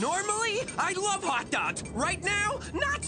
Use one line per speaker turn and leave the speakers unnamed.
Normally, I love hot dogs. Right now, not.